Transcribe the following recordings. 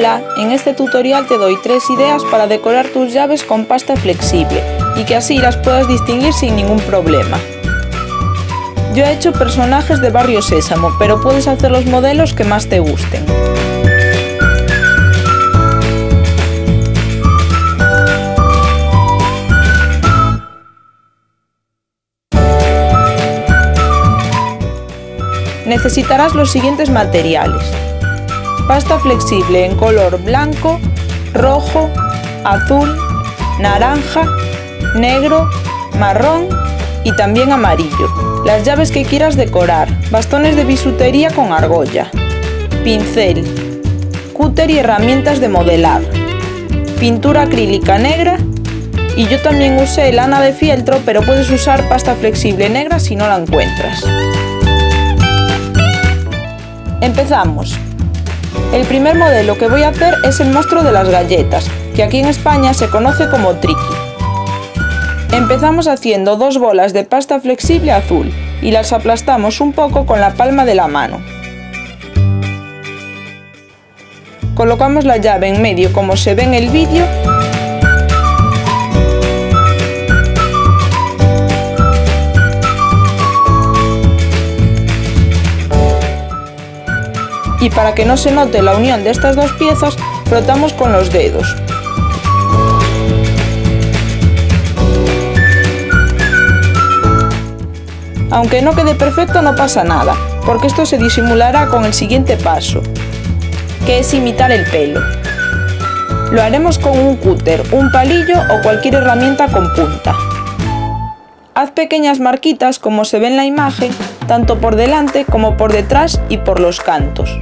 Hola, en este tutorial te doy tres ideas para decorar tus llaves con pasta flexible y que así las puedas distinguir sin ningún problema. Yo he hecho personajes de Barrio Sésamo, pero puedes hacer los modelos que más te gusten. Necesitarás los siguientes materiales pasta flexible en color blanco, rojo, azul, naranja, negro, marrón y también amarillo. Las llaves que quieras decorar, bastones de bisutería con argolla, pincel, cúter y herramientas de modelar, pintura acrílica negra y yo también usé lana de fieltro pero puedes usar pasta flexible negra si no la encuentras. Empezamos. El primer modelo que voy a hacer es el monstruo de las galletas, que aquí en España se conoce como triqui. Empezamos haciendo dos bolas de pasta flexible azul y las aplastamos un poco con la palma de la mano. Colocamos la llave en medio como se ve en el vídeo y para que no se note la unión de estas dos piezas, frotamos con los dedos. Aunque no quede perfecto no pasa nada, porque esto se disimulará con el siguiente paso, que es imitar el pelo. Lo haremos con un cúter, un palillo o cualquier herramienta con punta. Haz pequeñas marquitas como se ve en la imagen, tanto por delante como por detrás y por los cantos.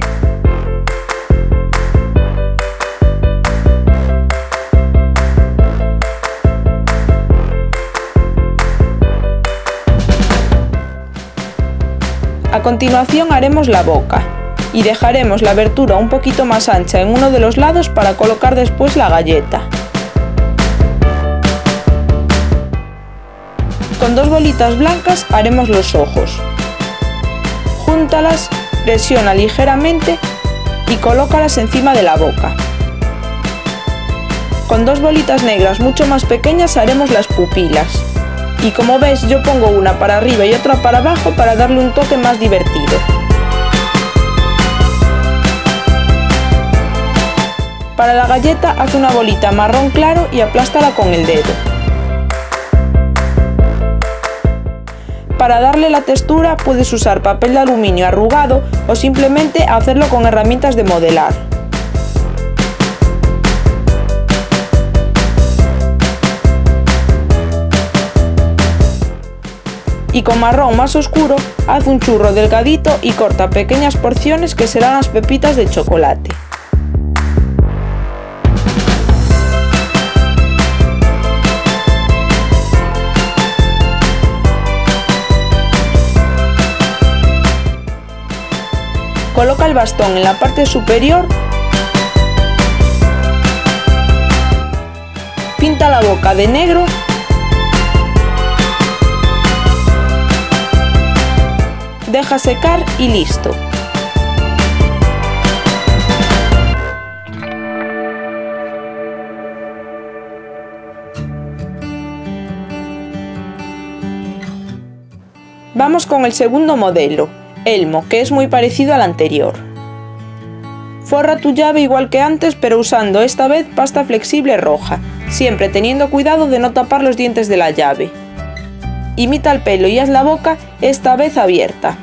A continuación haremos la boca y dejaremos la abertura un poquito más ancha en uno de los lados para colocar después la galleta. Con dos bolitas blancas haremos los ojos. Presiona ligeramente y colócalas encima de la boca. Con dos bolitas negras mucho más pequeñas haremos las pupilas y como ves yo pongo una para arriba y otra para abajo para darle un toque más divertido. Para la galleta haz una bolita marrón claro y aplástala con el dedo. Para darle la textura puedes usar papel de aluminio arrugado o simplemente hacerlo con herramientas de modelar. y con marrón más oscuro haz un churro delgadito y corta pequeñas porciones que serán las pepitas de chocolate. Coloca el bastón en la parte superior Pinta la boca de negro deja secar y listo. Vamos con el segundo modelo, Elmo, que es muy parecido al anterior. Forra tu llave igual que antes, pero usando esta vez pasta flexible roja, siempre teniendo cuidado de no tapar los dientes de la llave. Imita el pelo y haz la boca esta vez abierta.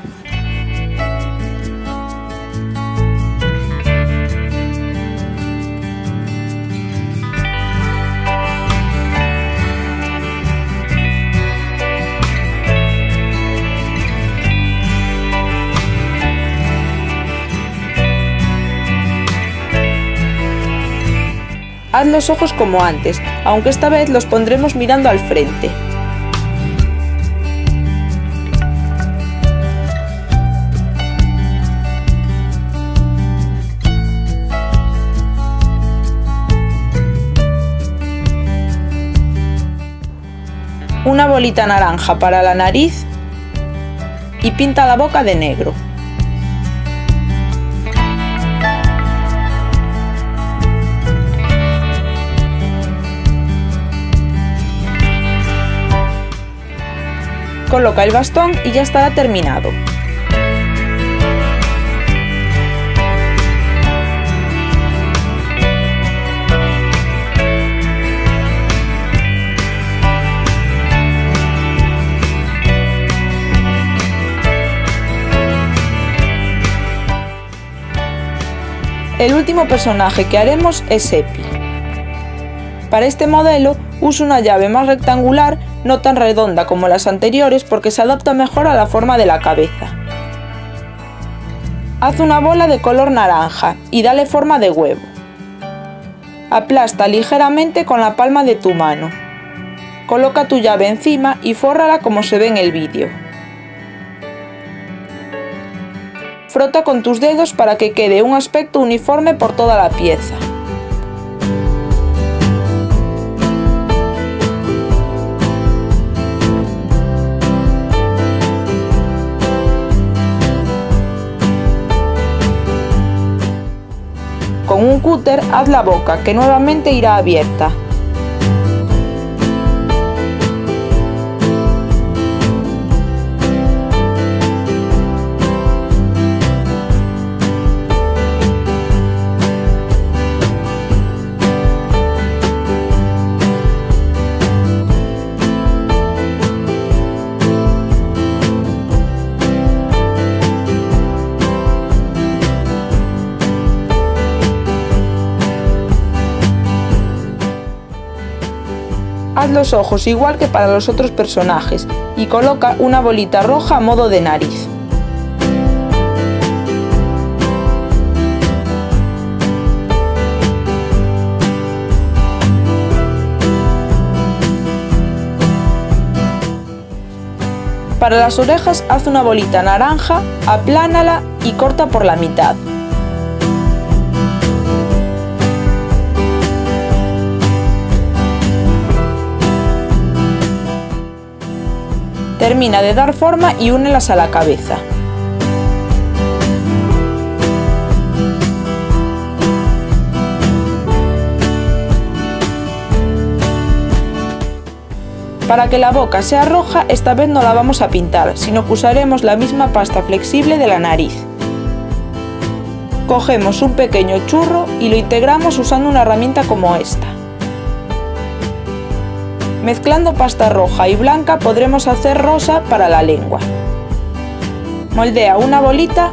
Haz los ojos como antes, aunque esta vez los pondremos mirando al frente. una bolita naranja para la nariz y pinta la boca de negro. Coloca el bastón y ya estará terminado. El último personaje que haremos es Epi. Para este modelo uso una llave más rectangular, no tan redonda como las anteriores porque se adapta mejor a la forma de la cabeza. Haz una bola de color naranja y dale forma de huevo. Aplasta ligeramente con la palma de tu mano. Coloca tu llave encima y fórrala como se ve en el vídeo. Frota con tus dedos para que quede un aspecto uniforme por toda la pieza. Con un cúter haz la boca, que nuevamente irá abierta. Los ojos igual que para los otros personajes y coloca una bolita roja a modo de nariz. Para las orejas haz una bolita naranja, aplánala y corta por la mitad. Termina de dar forma y únelas a la cabeza. Para que la boca sea roja, esta vez no la vamos a pintar, sino que usaremos la misma pasta flexible de la nariz. Cogemos un pequeño churro y lo integramos usando una herramienta como esta. Mezclando pasta roja y blanca podremos hacer rosa para la lengua. Moldea una bolita,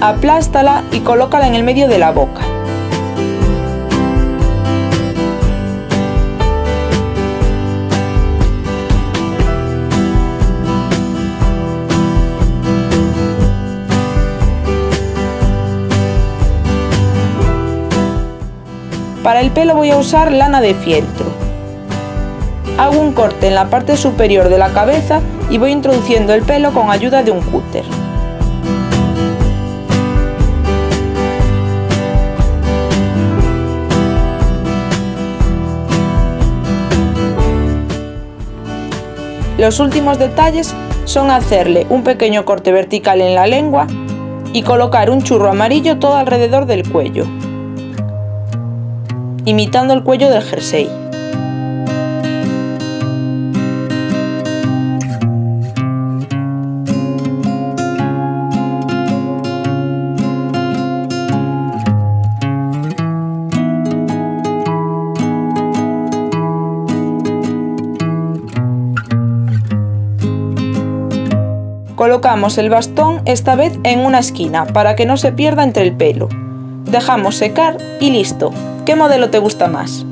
aplástala y colócala en el medio de la boca. Para el pelo voy a usar lana de fieltro. Hago un corte en la parte superior de la cabeza y voy introduciendo el pelo con ayuda de un cúter. Los últimos detalles son hacerle un pequeño corte vertical en la lengua y colocar un churro amarillo todo alrededor del cuello, imitando el cuello del jersey. Colocamos el bastón esta vez en una esquina para que no se pierda entre el pelo. Dejamos secar y listo. ¿Qué modelo te gusta más?